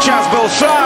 Сейчас был шанс.